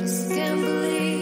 Just can't believe